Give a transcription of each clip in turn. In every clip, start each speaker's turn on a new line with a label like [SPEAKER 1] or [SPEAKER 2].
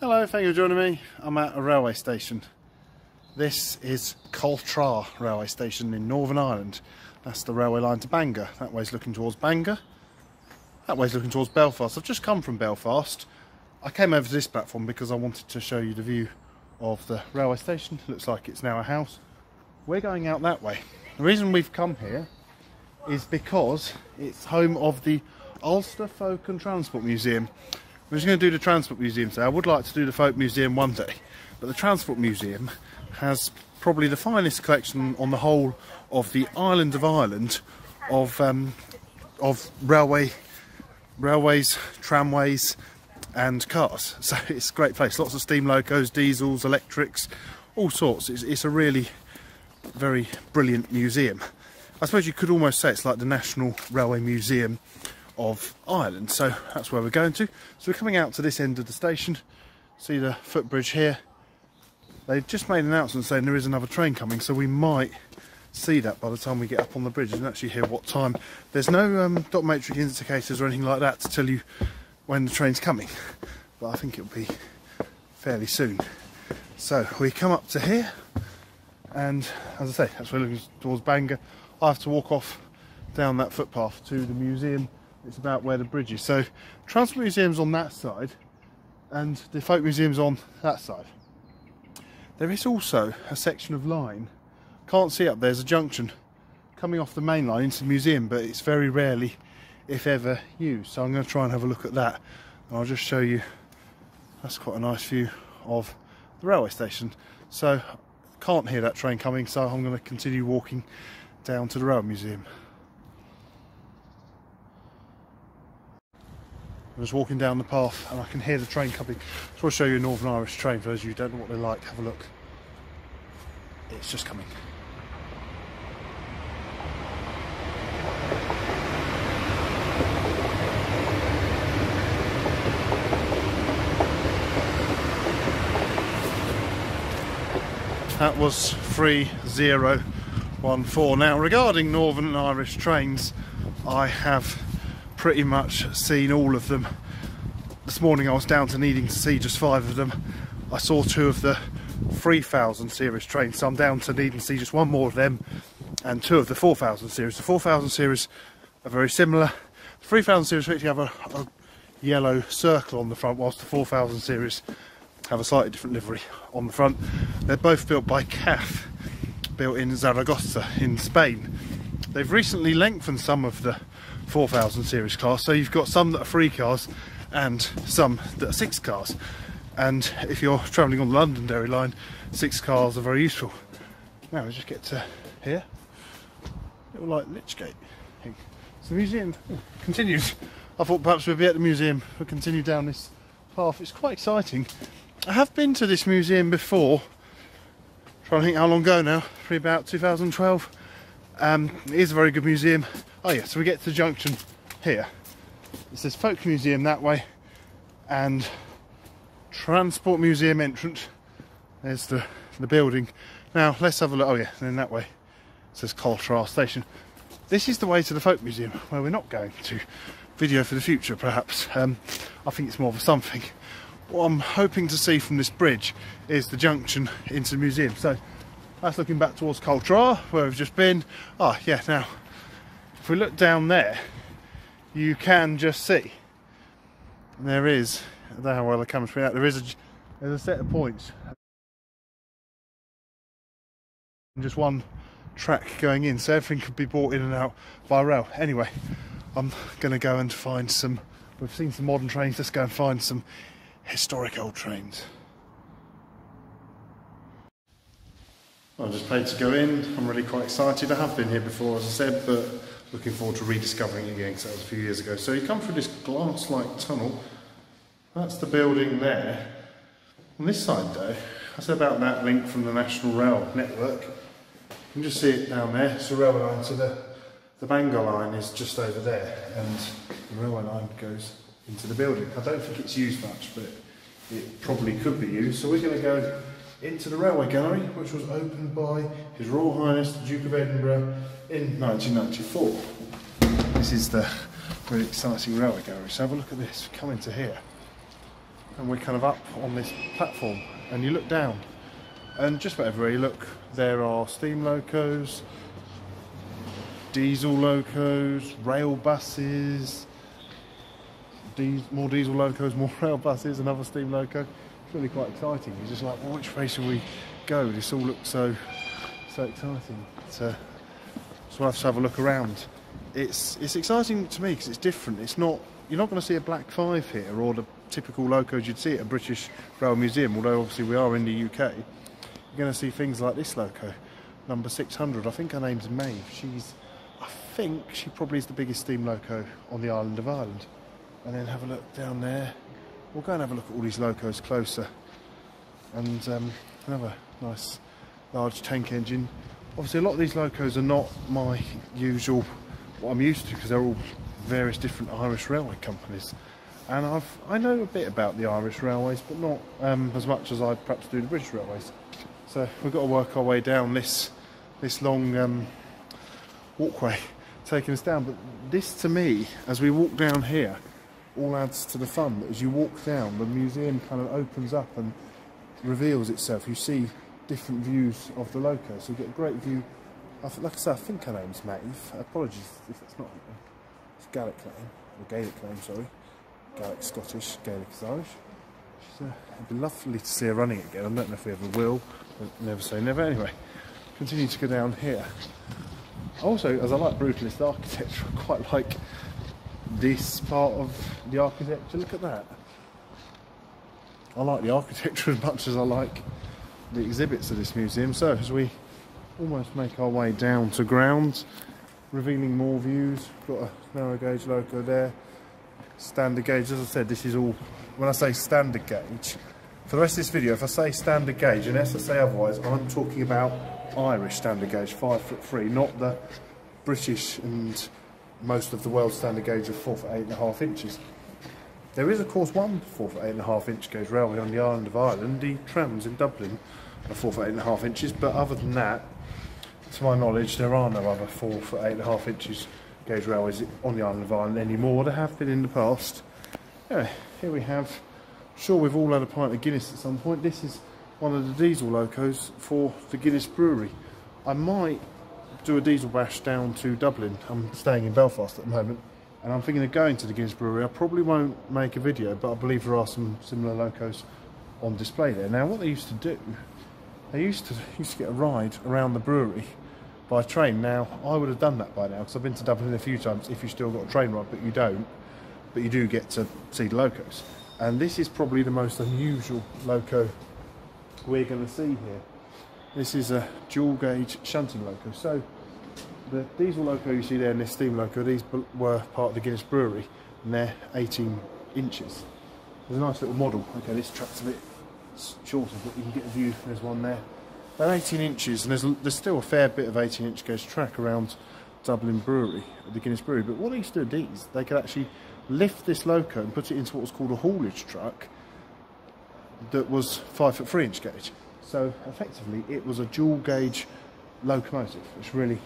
[SPEAKER 1] Hello, thank you for joining me. I'm at a railway station. This is Cultra railway station in Northern Ireland. That's the railway line to Bangor. That way's looking towards Bangor. That way's looking towards Belfast. I've just come from Belfast. I came over to this platform because I wanted to show you the view of the railway station. Looks like it's now a house. We're going out that way. The reason we've come here is because it's home of the Ulster Folk and Transport Museum. We're just going to do the Transport Museum today. I would like to do the Folk Museum one day, but the Transport Museum has probably the finest collection on the whole of the island of Ireland of um, of railway railways, tramways, and cars. So it's a great place. Lots of steam locos, diesels, electrics, all sorts. It's, it's a really very brilliant museum. I suppose you could almost say it's like the National Railway Museum of Ireland. So that's where we're going to. So we're coming out to this end of the station. See the footbridge here. They've just made an announcement saying there is another train coming, so we might see that by the time we get up on the bridge and actually hear what time. There's no um, dot matrix indicators or anything like that to tell you when the train's coming, but I think it'll be fairly soon. So we come up to here, and as I say, that's where we're looking towards Bangor. I have to walk off down that footpath to the museum. It's about where the bridge is. So Transport Museum's on that side, and the Folk Museum's on that side. There is also a section of line can't see up there's a junction coming off the main line into the museum, but it's very rarely, if ever, used. So I'm going to try and have a look at that. And I'll just show you, that's quite a nice view of the railway station. So I can't hear that train coming, so I'm going to continue walking down to the rail museum. I'm just walking down the path and I can hear the train coming. So I'll show you a Northern Irish train for those of you who don't know what they're like. Have a look. It's just coming. That was 3014. Now, regarding Northern Irish trains, I have pretty much seen all of them. This morning I was down to needing to see just five of them. I saw two of the 3000 series trains, so I'm down to needing to see just one more of them and two of the 4000 series. The 4000 series are very similar. The 3000 series actually have a, a yellow circle on the front, whilst the 4000 series have a slightly different livery on the front. They're both built by CAF, built in Zaragoza in Spain. They've recently lengthened some of the 4000 series cars, so you've got some that are three cars and some that are six cars. And if you're travelling on the Londonderry line, six cars are very useful. Now we just get to here, little like Lichgate thing. So the museum continues. I thought perhaps we'd be at the museum. We'll continue down this path. It's quite exciting. I have been to this museum before. trying to think how long ago now. Probably about 2012. Um, it is a very good museum. Oh yeah, so we get to the junction here. It says Folk Museum that way and Transport Museum entrance. There's the, the building. Now let's have a look. Oh yeah, and then that way it says Cultra Station. This is the way to the Folk Museum where we're not going to. Video for the future perhaps. Um, I think it's more a something what I'm hoping to see from this bridge is the junction into the museum. So that's looking back towards Cultra, where we've just been. Ah, oh, yeah, now, if we look down there, you can just see there is, I don't know how well the camera's out, there is a, there's a set of points. And just one track going in, so everything could be brought in and out by rail. Anyway, I'm going to go and find some, we've seen some modern trains, let's go and find some historic old trains. I'm just paid to go in. I'm really quite excited. I have been here before, as I said, but looking forward to rediscovering it again because that was a few years ago. So you come through this glass-like tunnel. That's the building there. On this side, though, that's about that link from the National Rail network. You can just see it down there. It's a railway line. So the, the Bangor line is just over there, and the railway line goes into the building. I don't think it's used much, but it probably could be used. So we're going to go into the railway gallery, which was opened by His Royal Highness the Duke of Edinburgh in 1994. This is the really exciting railway gallery. So have a look at this. Come into here. and we're kind of up on this platform and you look down and just about everywhere you look there are steam locos diesel locos rail buses more diesel locos more rail buses another steam loco it's really quite exciting you're just like well, which way should we go this all looks so so exciting so, so we'll have to have a look around it's it's exciting to me because it's different it's not you're not going to see a black five here or the typical locos you'd see at a British Rail Museum, although obviously we are in the UK. You're going to see things like this loco, number 600. I think her name's Maeve. She's, I think she probably is the biggest steam loco on the island of Ireland. And then have a look down there. We'll go and have a look at all these locos closer. And um, another nice large tank engine. Obviously, a lot of these locos are not my usual, what I'm used to, because they're all various different Irish railway companies and I've I know a bit about the Irish railways, but not um, as much as I perhaps do the British railways. So we've got to work our way down this this long um, walkway, taking us down. But this, to me, as we walk down here, all adds to the fun. As you walk down, the museum kind of opens up and reveals itself. You see different views of the loco, so you get a great view. Like I said, I think her name's Maeve. Apologies if it's not. It's Gaelic name, or Gaelic name, sorry. Gaelic Scottish, Gaelic is Irish. It'd be lovely to see her running again. I don't know if we ever will. Never say never. Anyway, continue to go down here. Also, as I like brutalist architecture, I quite like this part of the architecture. Look at that. I like the architecture as much as I like the exhibits of this museum. So as we almost make our way down to ground, revealing more views, got a narrow gauge loco there standard gauge. As I said, this is all, when I say standard gauge, for the rest of this video, if I say standard gauge, unless I say otherwise, I'm talking about Irish standard gauge, five foot three, not the British and most of the world standard gauge of four foot eight and a half inches. There is, of course, one four foot eight and a half inch gauge railway on the island of Ireland, the trams in Dublin are four foot eight and a half inches, but other than that, to my knowledge, there are no other four foot eight and a half inches gauge railways on the island of Ireland anymore. There have been in the past. Here we have, sure we've all had a pint of Guinness at some point. This is one of the diesel locos for the Guinness Brewery. I might do a diesel bash down to Dublin. I'm staying in Belfast at the moment and I'm thinking of going to the Guinness Brewery. I probably won't make a video, but I believe there are some similar locos on display there. Now, what they used to do, they used to used to get a ride around the brewery by train. Now, I would have done that by now because I've been to Dublin a few times if you still got a train ride, but you don't. But you do get to see the locos. And this is probably the most unusual loco we're going to see here. This is a dual gauge shunting loco. So, the diesel loco you see there and this steam loco, these were part of the Guinness Brewery and they're 18 inches. There's a nice little model. Okay, this track's a bit shorter, but you can get a view. There's one there. They're 18 inches, and there's, there's still a fair bit of 18 inch gauge track around Dublin Brewery, the Guinness Brewery. But what they used to do these, they could actually lift this loco and put it into what was called a haulage truck that was five foot three inch gauge. So effectively, it was a dual gauge locomotive, which really,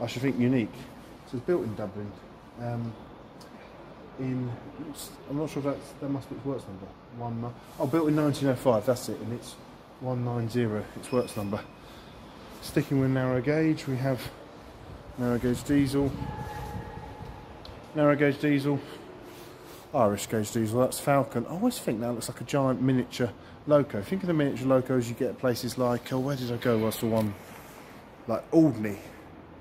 [SPEAKER 1] I should think, unique. So it's built in Dublin. Um, in, I'm not sure if that's, that must be its works number. One, oh, built in 1905. That's it, and it's 190, its works number. Sticking with narrow gauge, we have narrow gauge diesel, narrow gauge diesel, Irish gauge diesel, that's Falcon. I always think that looks like a giant miniature loco. Think of the miniature locos you get at places like, oh, where did I go? I saw one like Alderney,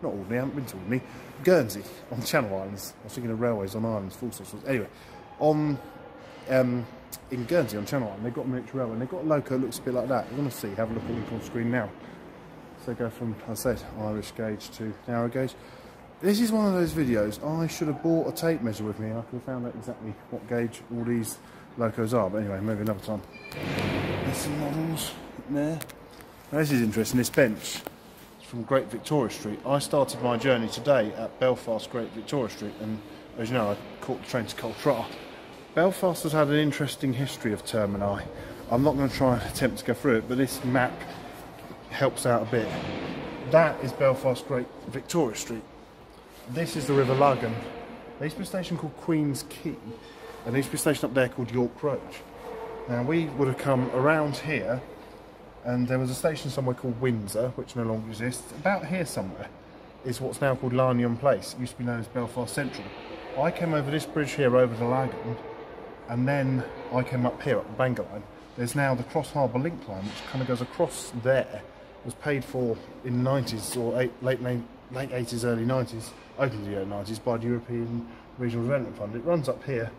[SPEAKER 1] not Alderney, I haven't been to Alderney, Guernsey on the Channel Islands. I was thinking of railways on islands, full sorts. of Anyway, on um, in Guernsey on Channel Island, they've got a miniature railway and they've got a loco that looks a bit like that. You want to see, have a look at it on screen now. So go from, as I said, Irish gauge to narrow gauge. This is one of those videos, I should have bought a tape measure with me. I could have found out exactly what gauge all these locos are. But anyway, maybe another time. There's some models there. Now this is interesting, this bench from Great Victoria Street. I started my journey today at Belfast Great Victoria Street and as you know I caught the train to Cultra Belfast has had an interesting history of termini. I'm not going to try and attempt to go through it, but this map helps out a bit. That is Belfast Great Victoria Street. This is the River Lagan. There used to be a station called Queen's Quay, and there used to be a station up there called York Road. Now we would have come around here and there was a station somewhere called Windsor, which no longer exists. About here somewhere is what's now called Lanyon Place. It used to be known as Belfast Central. I came over this bridge here over the Lagan and then I came up here up the Bangor line. There's now the Cross Harbour Link line, which kind of goes across there. It was paid for in the 90s or eight, late late 80s, early 90s, opened the early 90s by the European Regional Development Fund. It runs up here,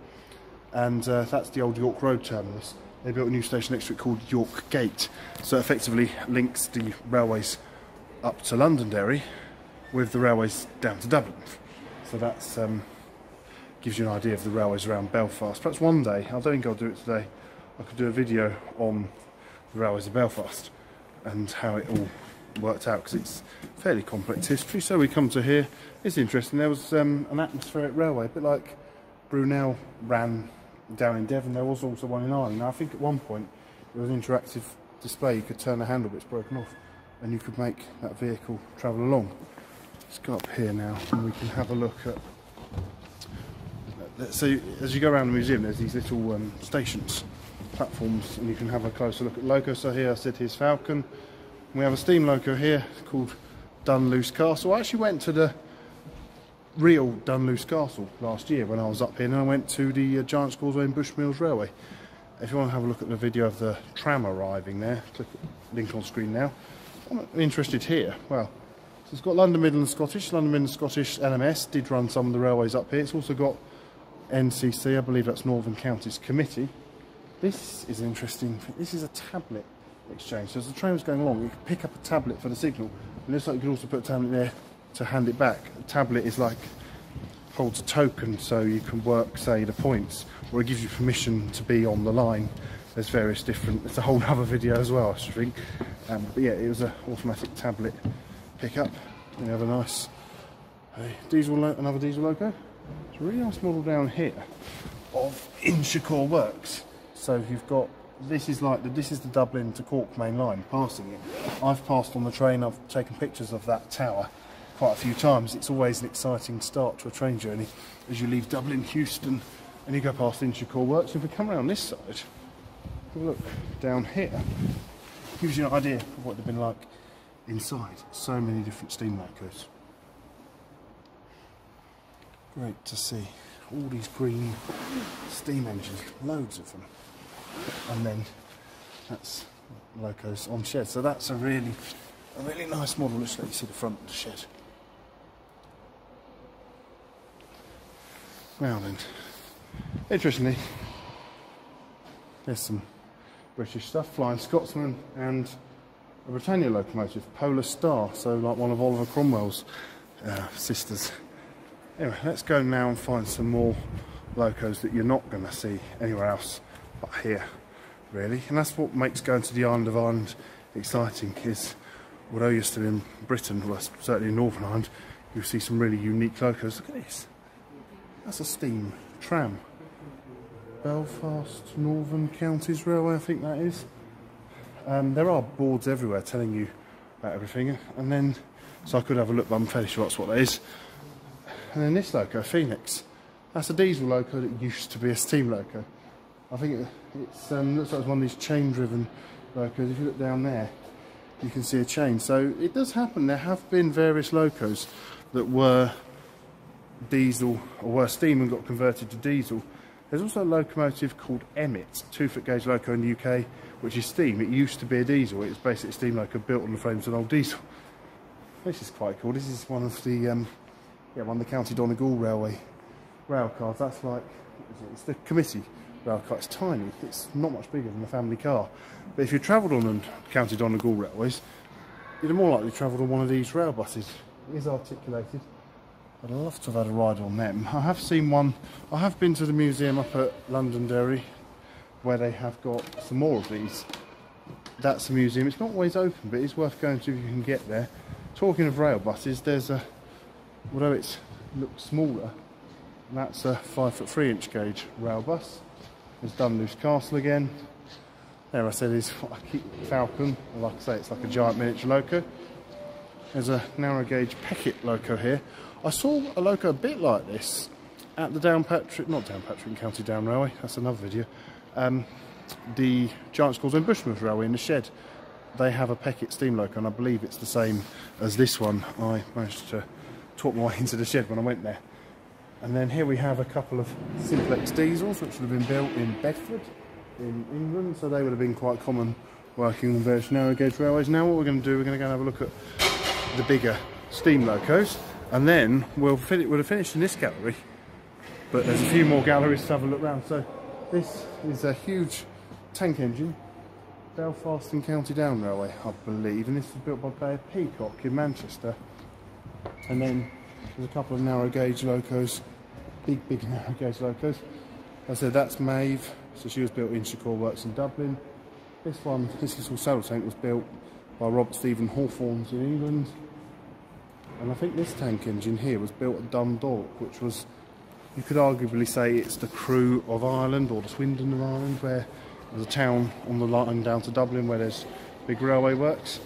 [SPEAKER 1] and uh, that's the old York Road terminus. They built a new station next to it called York Gate, so it effectively links the railways up to Londonderry with the railways down to Dublin. So that um, gives you an idea of the railways around Belfast. Perhaps one day, I don't think I'll do it today, I could do a video on the railways of Belfast and how it all worked out because it's fairly complex history. So we come to here. It's interesting. There was um, an atmospheric railway, a bit like Brunel ran down in Devon. There was also one in Ireland. Now, I think at one point there was an interactive display. You could turn the handle bits broken off, and you could make that vehicle travel along. Let's go up here now, and we can have a look at. So as you go around the museum, there's these little um, stations, platforms, and you can have a closer look at locos. So here I said here's Falcon. We have a steam loco here called Dunluce Castle. I actually went to the real Dunluce Castle last year when I was up here and I went to the uh, Giant's Causeway and Bushmills Railway. If you want to have a look at the video of the tram arriving there, click link on screen now. I'm interested here. Well, so it's got London Midland Scottish, London Midland Scottish LMS did run some of the railways up here. It's also got NCC, I believe that's Northern Counties Committee. This is interesting. This is a tablet exchange. So as the train was going along, you could pick up a tablet for the signal. And looks like you could also put a tablet there to hand it back. A tablet is like holds a token so you can work say the points or it gives you permission to be on the line there's various different it's a whole other video as well I think um, but yeah it was an automatic tablet pickup we have a nice diesel another diesel loco it's a really nice model down here of Inchicore Works so you've got this is like the, this is the Dublin to Cork main line passing it. I've passed on the train. I've taken pictures of that tower quite a few times. It's always an exciting start to a train journey as you leave Dublin, Heuston, and you go past Inchicore Works. If we come around this side, look down here, gives you an idea of what they've been like inside. So many different steam locos. Great to see all these green steam engines, loads of them and then that's locos on shed. So that's a really, a really nice model. Let's let you see the front of the shed. Then, interestingly, there's some British stuff, Flying Scotsman and a Britannia locomotive, Polar Star, so like one of Oliver Cromwell's uh, sisters. Anyway, let's go now and find some more locos that you're not going to see anywhere else but here really. And that's what makes going to the island of Ireland exciting is although you're still in Britain well certainly in Northern Ireland you see some really unique locos. Look at this that's a steam tram Belfast Northern Counties Railway I think that is um, there are boards everywhere telling you about everything and then so I could have a look but I'm fairly sure that's what that is and then this loco Phoenix that's a diesel loco that used to be a steam loco I think it it's, um, looks like it's one of these chain driven locos. If you look down there, you can see a chain. So it does happen. There have been various locos that were diesel or were steam and got converted to diesel. There's also a locomotive called Emmet, two foot gauge loco in the UK, which is steam. It used to be a diesel. It's basically a steam loco built on the frames of an old diesel. This is quite cool. This is one of the um, yeah one of the County Donegal Railway rail cars. That's like it? it's the committee rail car. It's tiny. It's not much bigger than a family car. But if you travelled on the County Donegal railways, you'd have more likely travelled on one of these rail buses. It is articulated. I'd love to have had a ride on them. I have seen one. I have been to the museum up at Londonderry where they have got some more of these. That's the museum. It's not always open, but it's worth going to if you can get there. Talking of rail buses, there's a, although it looks smaller, that's a five foot three inch gauge rail bus. There's Dunluce Castle again. There I said is Falcon, like I say it's like a giant miniature loco. There's a narrow gauge Peckett loco here. I saw a loco a bit like this at the Downpatrick, not Downpatrick, County Down Railway, that's another video. Um, the Giant's Causeway and Bushmills Railway in the shed. They have a Peckett steam loco, and I believe it's the same as this one. I managed to talk my way into the shed when I went there. And then here we have a couple of simplex diesels, which would have been built in Bedford, in England, so they would have been quite common working on various narrow gauge railways. Now, what we're going to do, we're going to go and have a look at the bigger steam locos, and then we'll, fin- we'll have finished in this gallery, but there's a few more galleries to have a look around. So, this is a huge tank engine, Belfast and County Down Railway, I believe, and this was built by Beyer Peacock in Manchester. And then there's a couple of narrow gauge locos, big, big narrow gauge locos. I said, that's Maeve, so she was built in Shakur Works in Dublin. This one, this little saddle tank was built by Robert Stephenson Hawthorns in England. And I think this tank engine here was built at Dundalk, which was, you could arguably say it's the Crewe of Ireland or the Swindon of Ireland, where there's a town on the line down to Dublin where there's big railway works.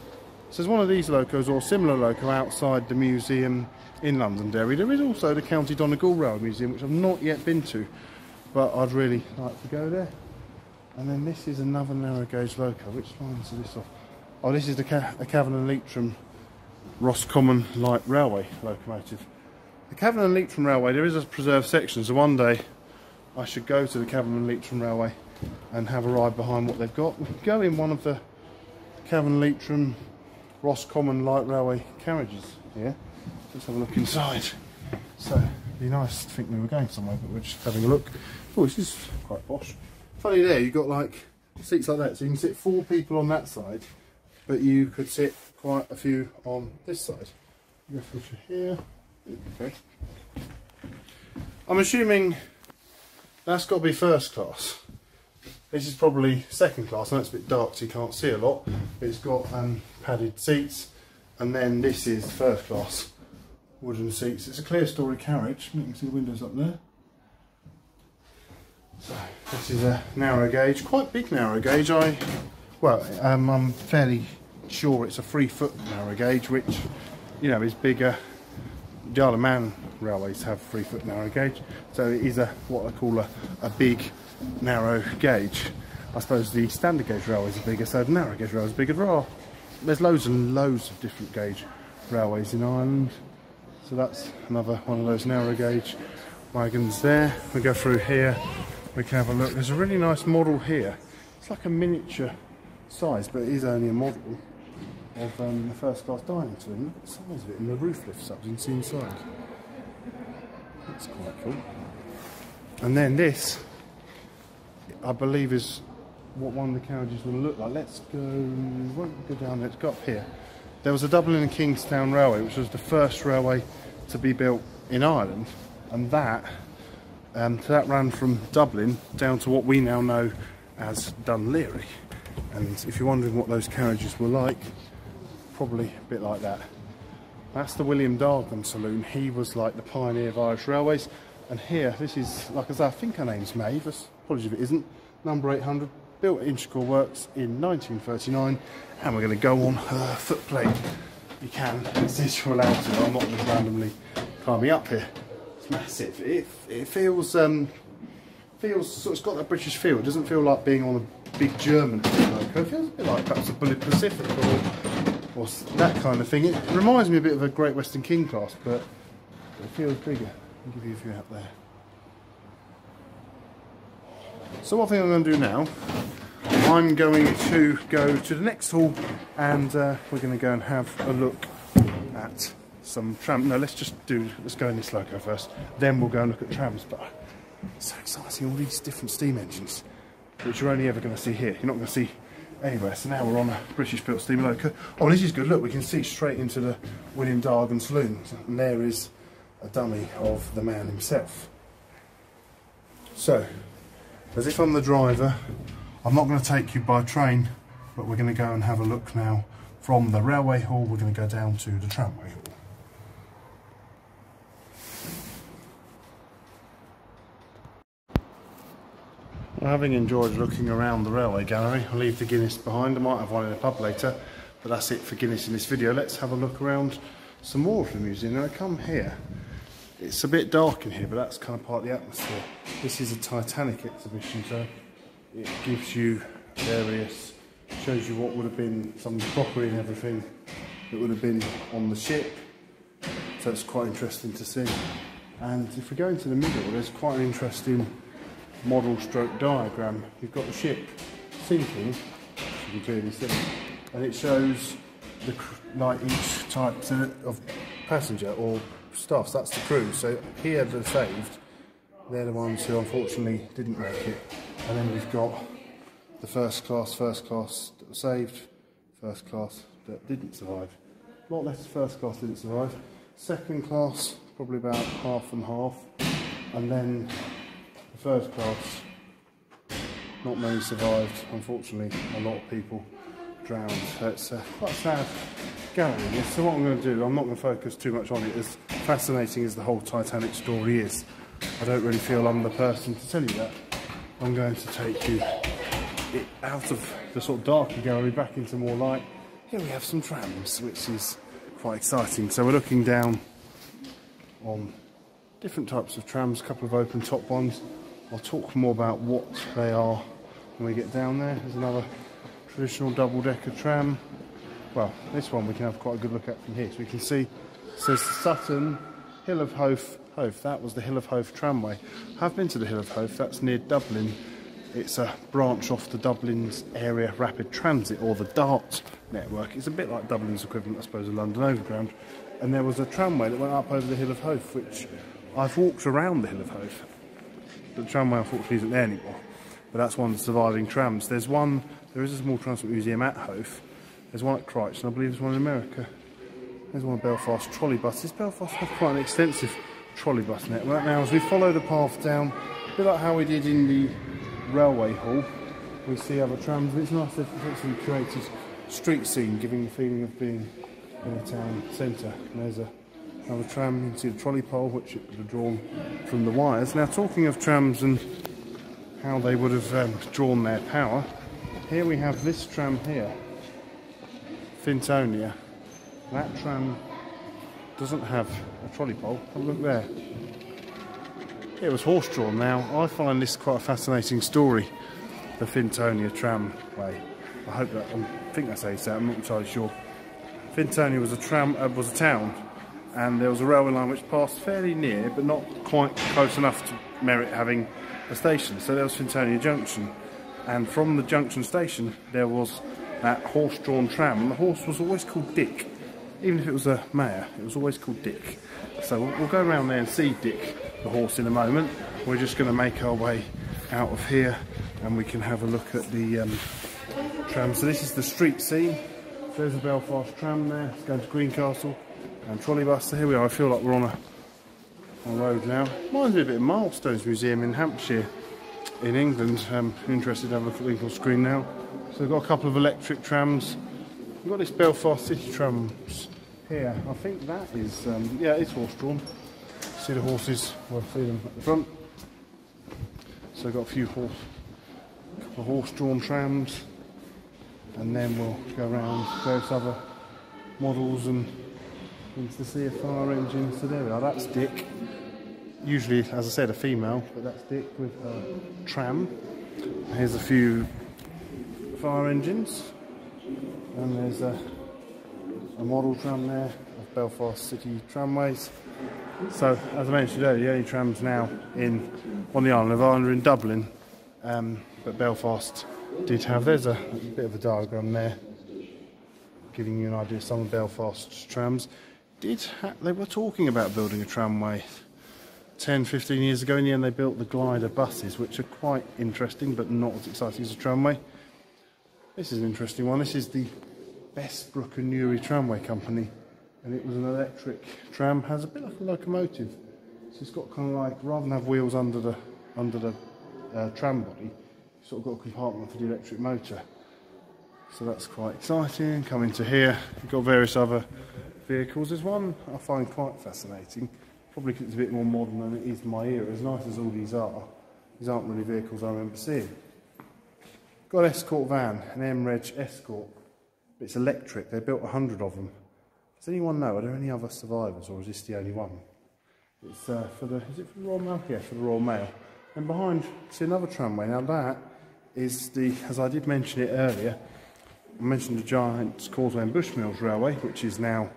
[SPEAKER 1] So there's one of these locos or similar loco outside the museum in Londonderry. There is also the County Donegal Railway Museum, which I've not yet been to, but I'd really like to go there. And then this is another narrow gauge loco. Which lines is this off? Oh, this is the, Ca- the Cavan and Leitrim Roscommon Light Railway locomotive. The Cavan and Leitrim Railway, there is a preserved section, so one day I should go to the Cavan and Leitrim Railway and have a ride behind what they've got. We go in one of the Cavan Leitrim Roscommon Light Railway carriages here. Let's have a look inside. So, it'd be nice to think we were going somewhere, but we're just having a look. Oh, this is quite posh. Funny there, you've got like seats like that, so you can sit four people on that side, but you could sit quite a few on this side. Go through here. Okay. I'm assuming that's got to be first class. This is probably second class. I know it's a bit dark, so you can't see a lot. But it's got um, padded seats, and then this is first class wooden seats. It's a clerestory carriage. You can see the windows up there. So this is a narrow gauge, quite big narrow gauge. I well, um, I'm fairly sure it's a three foot narrow gauge, which you know is bigger. Of Man railways have three foot narrow gauge, so it is a what I call a, a big narrow gauge. I suppose the standard gauge railways are bigger, so the narrow gauge railways are bigger. There are there's loads and loads of different gauge railways in Ireland. So that's another one of those narrow gauge wagons there. We go through here, we can have a look. There's a really nice model here. It's like a miniature size, but it is only a model of um, the first class dining saloon. Look at the size of it, and the roof lifts up, you can see inside. That's quite cool. And then this, I believe, is what one of the carriages will look like. Let's go, won't go down, let's go up here. There was a Dublin and Kingstown Railway, which was the first railway to be built in Ireland, and that um, so that ran from Dublin down to what we now know as Dún Laoghaire. And if you're wondering what those carriages were like, probably a bit like that. That's the William Dargan Saloon. He was like the pioneer of Irish railways. And here, this is, like I say, I think her name's Mavis. Apologies if it isn't. Number 800, built at Inchicore Works in 1939. And we're going to go on her footplate. You can, since you're allowed to. I'm not just randomly climbing up here. It's massive. It, it feels, um, feels, so it's got that British feel. It doesn't feel like being on a big German. It feels a bit like perhaps a Bulleid Pacific or, or that kind of thing. It reminds me a bit of a Great Western King class, but it feels bigger. I'll give you a view out there. So what thing I'm going to do now, I'm going to go to the next hall and uh, we're going to go and have a look at some tram. No, let's just do, let's go in this loco first. Then we'll go and look at trams. But it's so exciting, all these different steam engines, which you're only ever going to see here. You're not going to see anywhere. So now we're on a British built steam loco. Oh, this is good. Look, we can see straight into the William Dargan saloon. And there is a dummy of the man himself. So, as if I'm the driver, I'm not going to take you by train, but we're going to go and have a look now from the railway hall. We're going to go down to the tramway hall. Well, having enjoyed looking around the railway gallery, I'll leave the Guinness behind. I might have one in the pub later, but that's it for Guinness in this video. Let's have a look around some more of the museum. Now I come here, it's a bit dark in here, but that's kind of part of the atmosphere. This is a Titanic exhibition, so it gives you various, shows you what would have been some of the crockery and everything that would have been on the ship. So it's quite interesting to see. And if we go into the middle, there's quite an interesting model stroke diagram. You've got the ship sinking, you can clearly see, and it shows the like each type of passenger or staff. So that's the crew. So here they're saved. They're the ones who unfortunately didn't make it. And then we've got the first class, first class that were saved, first class that didn't survive. A lot less first class didn't survive. Second class, probably about half and half. And then the first class, not many survived. Unfortunately, a lot of people drowned. So it's uh, quite sad gallery. So what I'm going to do, I'm not going to focus too much on it. As fascinating as the whole Titanic story is, I don't really feel I'm the person to tell you that. I'm going to take you out of the sort of darker gallery back into more light. Here we have some trams, which is quite exciting. So we're looking down on different types of trams, a couple of open top ones. I'll talk more about what they are when we get down there. There's another traditional double-decker tram well, this one we can have quite a good look at from here. So we can see, it says Sutton, Hill of Howth, Howth. That was the Hill of Howth tramway. I've been to the Hill of Howth, that's near Dublin. It's a branch off the Dublin's Area Rapid Transit, or the DART network. It's a bit like Dublin's equivalent, I suppose, of London Overground. And there was a tramway that went up over the Hill of Howth, which I've walked around the Hill of The tramway, unfortunately, isn't there anymore. But that's one of the surviving trams. There's one, there is a small transport museum at Howth, there's one at Crichton, I believe there's one in America. There's one at Belfast trolley buses. Belfast has quite an extensive trolley bus network. Now, as we follow the path down, a bit like how we did in the railway hall, we see other trams. It's nice they've actually created street scene, giving the feeling of being in a town centre. there's a, another tram. You see the trolley pole, which it would have drawn from the wires. Now, talking of trams and how they would have um, drawn their power, here we have this tram here. Fintonia. That tram doesn't have a trolley pole. Have a look there. It was horse drawn. Now, I find this quite a fascinating story, the Fintonia tramway. I hope that, I think that's how you say it, I'm not entirely sure. Fintonia was a tram, uh, was a town, and there was a railway line which passed fairly near, but not quite close enough to merit having a station. So there was Fintonia Junction, and from the junction station there was that horse-drawn tram, and the horse was always called Dick. Even if it was a mare, it was always called Dick. So we'll, we'll go around there and see Dick, the horse, in a moment. We're just going to make our way out of here, and we can have a look at the um, tram. So this is the street scene. There's a Belfast tram there, it's going to Greencastle, and trolley bus. So here we are, I feel like we're on a, on a road now. Reminds me a bit of Milestones Museum in Hampshire, in England. I'm interested to have a look at the Lincoln screen now. So we've got a couple of electric trams. We've got this Belfast City trams here. I think that is, um, yeah, it's horse drawn. See the horses, we'll see them at the front. So we've got a few horse, a couple of horse drawn trams. And then we'll go around various other models and into the fire engines. So there we are, that's Dick. Usually, as I said, a female, but that's Dick with a tram. Here's a few fire engines and there's a, a model tram there of Belfast City Tramways. So as I mentioned earlier, the only trams now in on the island of Ireland are in Dublin, um, but Belfast did have. There's a, a bit of a diagram there, giving you an idea of some of Belfast's trams. Did they were talking about building a tramway 10, 15 years ago. In the end, they built the glider buses, which are quite interesting, but not as exciting as a tramway. This is an interesting one. This is the Bessbrook and Newry Tramway Company, and it was an electric tram. Has a bit like a locomotive. So it's got kind of like rather than have wheels under the under the uh, tram body, sort of got a compartment for the electric motor. So that's quite exciting. Coming to here, you've got various other vehicles. There's one I find quite fascinating, probably because it's a bit more modern than it is in my era. As nice as all these are, these aren't really vehicles I remember seeing. Got an escort van, an M-Reg Escort. But it's electric. They built a hundred of them. Does anyone know? Are there any other survivors, or is this the only one? It's uh, for the. Is it for the Royal Mail? Yeah, for the Royal Mail. And behind, see another tramway. Now that is the, as I did mention it earlier, I mentioned the Giant's Causeway and Bushmills Railway, which is now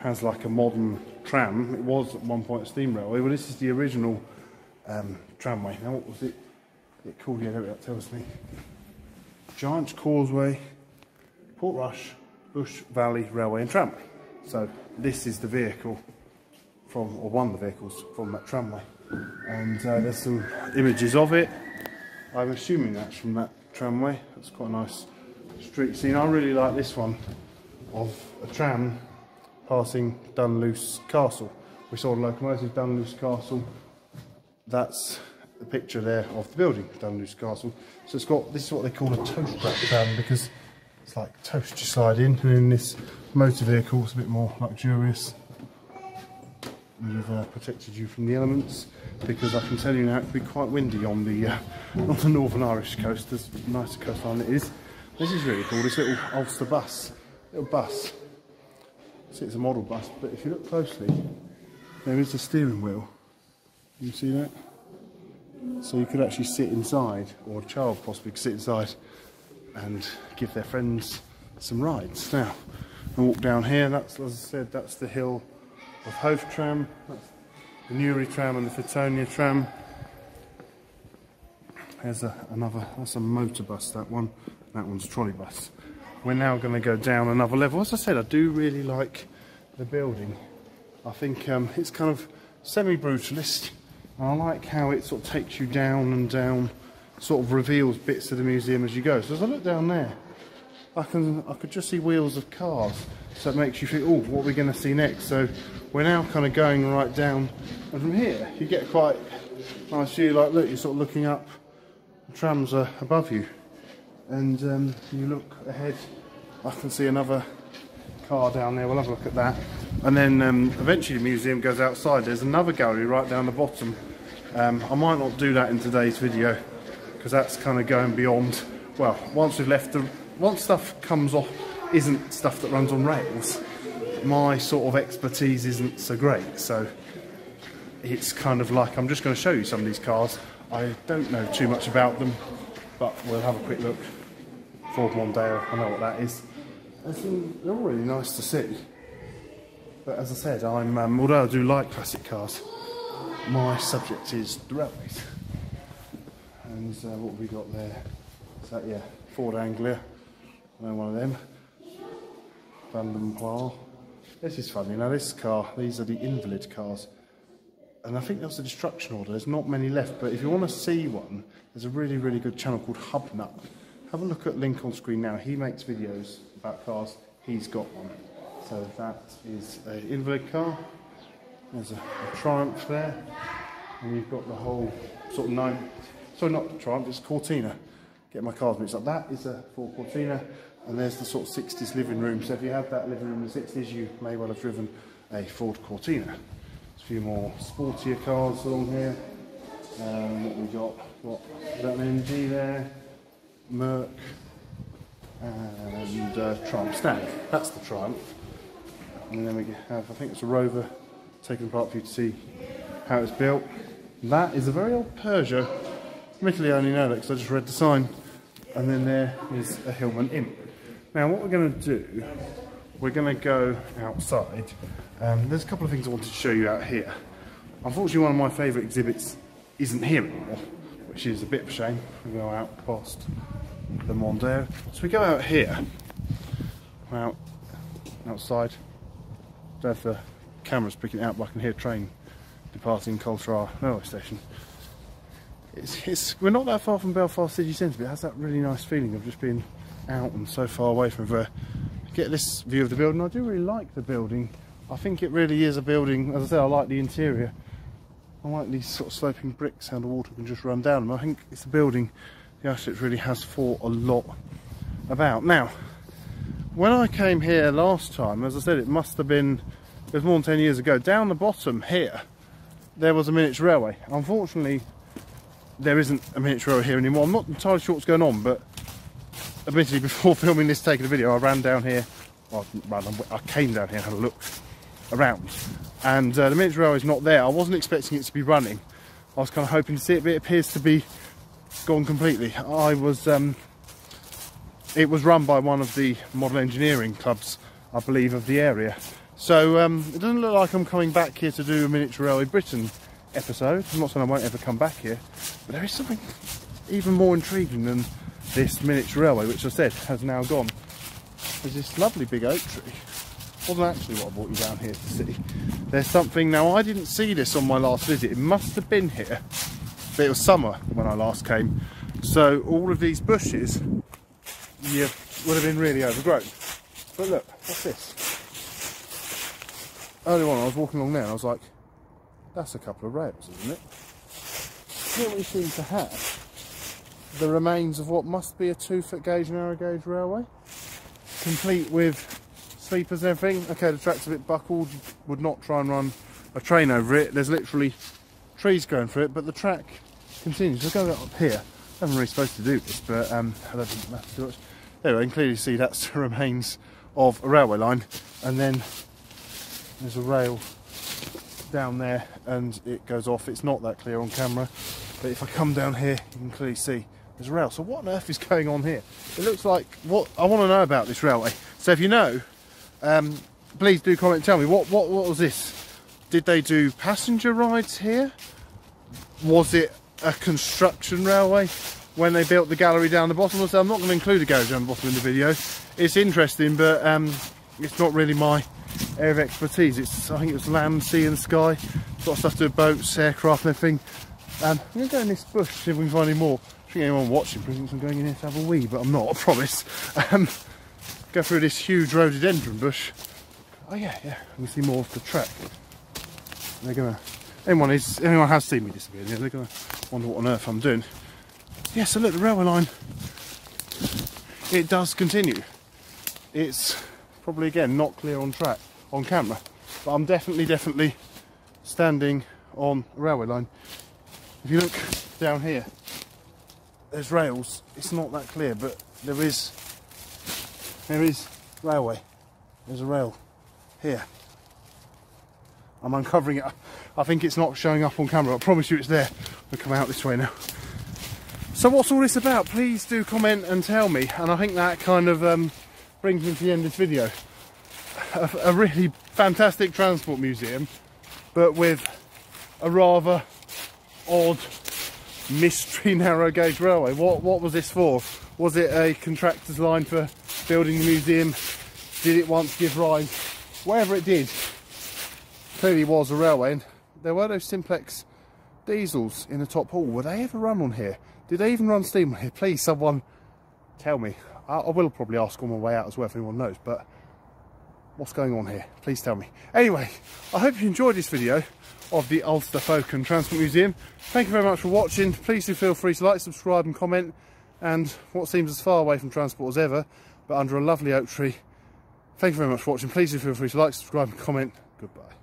[SPEAKER 1] has like a modern tram. It was at one point a steam railway. Well, this is the original um, tramway. Now, what was it? It called? Yeah, that tells me. Giant's Causeway, Portrush, Bush Valley Railway and Tramway. So this is the vehicle from, or one of the vehicles from that tramway. And uh, there's some images of it. I'm assuming that's from that tramway. That's quite a nice street scene. I really like this one of a tram passing Dunluce Castle. We saw the locomotive Dunluce Castle. That's the picture there of the building, Dunluce Castle. So it's got, this is what they call a toast rack tram because it's like toast you slide in and in this motor vehicle it's a bit more luxurious. We've uh, protected you from the elements because I can tell you now it can be quite windy on the uh, on the Northern Irish coast, as nice a coastline it is. This is really cool, this little Ulster bus, little bus It's a model bus, but if you look closely, there is a steering wheel. You see that? So you could actually sit inside, or a child possibly could sit inside and give their friends some rides. Now, I walk down here, that's, as I said, that's the hill of Howth Tram, that's the Newry Tram and the Fintonia Tram. There's a, another, that's a motor bus, that one. That one's a trolley bus we're now going to go down another level. As I said, I do really like the building. I think um, it's kind of semi-brutalist. I like how it sort of takes you down and down, sort of reveals bits of the museum as you go. So as I look down there, I can I could just see wheels of cars. So it makes you think, oh, what are we going to see next? So we're now kind of going right down, and from here you get quite nice view. Like, look, you're sort of looking up. The trams are above you and um, you look ahead. I can see another car down there. We'll have a look at that. And then um, eventually the museum goes outside. There's another gallery right down the bottom. Um, I might not do that in today's video because that's kind of going beyond well once we've left the once stuff comes off isn't stuff that runs on rails my sort of expertise isn't so great. So it's kind of like I'm just going to show you some of these cars. I don't know too much about them but we'll have a quick look Ford Mondeo, I know what that is. they're all really nice to see. But as I said, I'm um, although I do like classic cars, my subject is the railways. And uh, what have we got there? Is that, yeah, Ford Anglia. I know one of them. Vanden Plas. This is funny. Now this car, these are the invalid cars. And I think was a destruction order. There's not many left, but if you want to see one, there's a really, really good channel called Hubnut have a look at Link on screen now. He makes videos about cars. He's got one. So that is an invalid car. There's a, a Triumph there. And you've got the whole sort of nine, sorry not Triumph, it's Cortina. Get my cars mixed up. That is a Ford Cortina. And there's the sort of 60s living room. So if you had that living room in the 60s, you may well have driven a Ford Cortina. There's a few more sportier cars along here. Um, what we got? What? That an MG there? Merc, and uh, Triumph Stag. That's the Triumph. And then we have, I think it's a Rover taken apart for you to see how it's built. That is a very old Peugeot. Admittedly, I only know that because I just read the sign. And then there is a Hillman Imp. Now, what we're going to do, we're going to go outside. Um, there's a couple of things I wanted to show you out here. Unfortunately, one of my favourite exhibits isn't here anymore, which is a bit of a shame. We go out past the Mondeo. So we go out here, out outside. Don't the camera's picking it out, but I can hear a train departing Cultra railway station. It's, it's, we're not that far from Belfast city centre, but it has that really nice feeling of just being out and so far away from where get this view of the building. I do really like the building. I think it really is a building, as I said, I like the interior. I like these sort of sloping bricks how the water can just run down them. I think it's a building the Auschwitz really has thought a lot about. Now, when I came here last time, as I said, it must have been, it was more than 10 years ago, down the bottom here, there was a miniature railway. Unfortunately, there isn't a miniature railway here anymore. I'm not entirely sure what's going on, but admittedly, before filming this, taking a video, I ran down here, well, I came down here and had a look around. And uh, the miniature railway is not there. I wasn't expecting it to be running. I was kind of hoping to see it, but it appears to be gone completely. I was, um, it was run by one of the model engineering clubs, I believe, of the area. So um, it doesn't look like I'm coming back here to do a Miniature Railway Britain episode. I'm not saying I won't ever come back here, but there is something even more intriguing than this miniature railway, which I said has now gone. There's this lovely big oak tree. Wasn't actually what I brought you down here to see. There's something, now I didn't see this on my last visit. It must have been here, but it was summer when I last came. So all of these bushes yeah, would have been really overgrown. But look, what's this? Earlier on I was walking along there and I was like, that's a couple of rails, isn't it? Here we seem to have the remains of what must be a two foot gauge narrow gauge railway complete with sleepers and everything okay the track's a bit buckled would not try and run a train over it there's literally trees going through it but the track continues we'll go up here I am really supposed to do this but um, I don't think that's too much there you can clearly see that's the remains of a railway line and then there's a rail down there and it goes off it's not that clear on camera but if I come down here you can clearly see there's a rail. So what on earth is going on here? It looks like what I want to know about this railway. So if you know, um, please do comment. Tell me what what what was this? Did they do passenger rides here? Was it a construction railway when they built the gallery down the bottom? I'm not going to include a gallery down the bottom in the video. It's interesting, but um, it's not really my area of expertise. It's I think it was land, sea, and sky. It's got stuff to do with boats, aircraft, and everything. Um, I'm going to go in this bush see if we can find any more. I think anyone watching thinks I'm going in here to have a wee, but I'm not, I promise. Um, go through this huge rhododendron bush. Oh yeah, yeah, we see more of the track. They're gonna, anyone is, anyone has seen me disappear, they're gonna wonder what on earth I'm doing. Yeah, so look, the railway line, it does continue. It's probably again not clear on track, on camera, but I'm definitely, definitely standing on a railway line. If you look down here, there's rails. It's not that clear, but there is there is railway. There's a rail here. I'm uncovering it. I think it's not showing up on camera. I promise you it's there. We'll come out this way now. So what's all this about? Please do comment and tell me. And I think that kind of um, brings me to the end of this video. A, a really fantastic transport museum, but with a rather odd mystery narrow gauge railway. What what was this for? Was it a contractor's line for building the museum? Did it once give rise? Whatever it did, clearly was a railway. And there were those simplex diesels in the top hall. Were they ever run on here? Did they even run steam on here? Please, someone tell me. I, I will probably ask on my way out as well if anyone knows. But what's going on here? Please tell me. Anyway, I hope you enjoyed this video of the Ulster Folk and Transport Museum. Thank you very much for watching. Please do feel free to like, subscribe and comment. And what seems as far away from transport as ever, but under a lovely oak tree. Thank you very much for watching. Please do feel free to like, subscribe and comment. Goodbye.